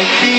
might be